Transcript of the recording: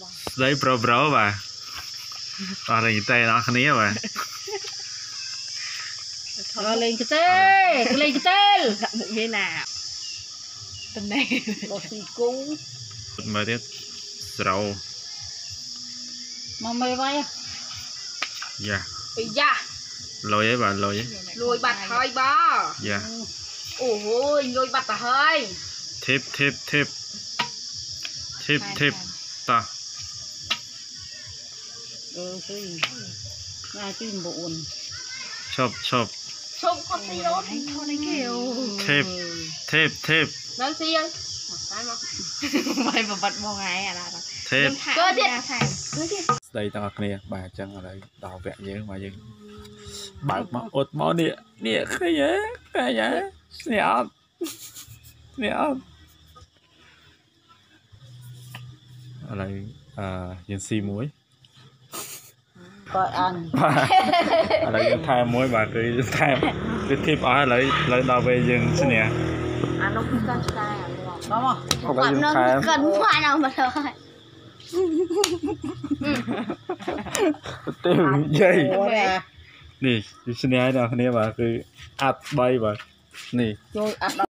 បងស្ដីប្រូប្រូបាទអស់លេងតែដល់គ្នាបាទអលេងកទេលេងកទេដាក់មុខវាណាតំណែងបោះស៊ីគូមើលទៀតស្រោមកមើលវាយយ៉ាអីយ៉ាលុយឯងបាទលុយឯងលួយបាត់ហើយបងយ៉ាអូហូយលួយបាត់ទៅហើយធីបធីបធីបធីបធីបតោះ អឺស៊ីណាទី9ឈប់ឈប់ឈប់គាត់ស៊ីរត់ថនឯគេអូធីបធីបធីបនៅស៊ីហើយមកតាមមកមិនបបាត់បងឯងអាណាធីបកើទៀតថែមកើទៀតស្ដីទាំងអស់គ្នាបាទអញ្ចឹងឥឡូវដល់វគ្គយើងមកយើងបើកមកអត់មកនេះនេះឃើញហ៎ឃើញហ៎ស្នេះអត់ស្នេះអត់ឥឡូវអឺយើងស៊ីមួយ គាត់អានបាទឥឡូវយើងថែមមួយបាទគឺថែមគឺធីបអស់ឥឡូវឥឡូវដល់ពេលយើងឈ្នះអានោះគឺកាន់ឆ្កែអានោះដល់មកឥឡូវយើងថែម cần hoa nào mà thôi ទៅយាយអូណានេះគឺឈ្នះហើយអ្នកគ្នាបាទគឺអាត់3បាទនេះជួយអាត់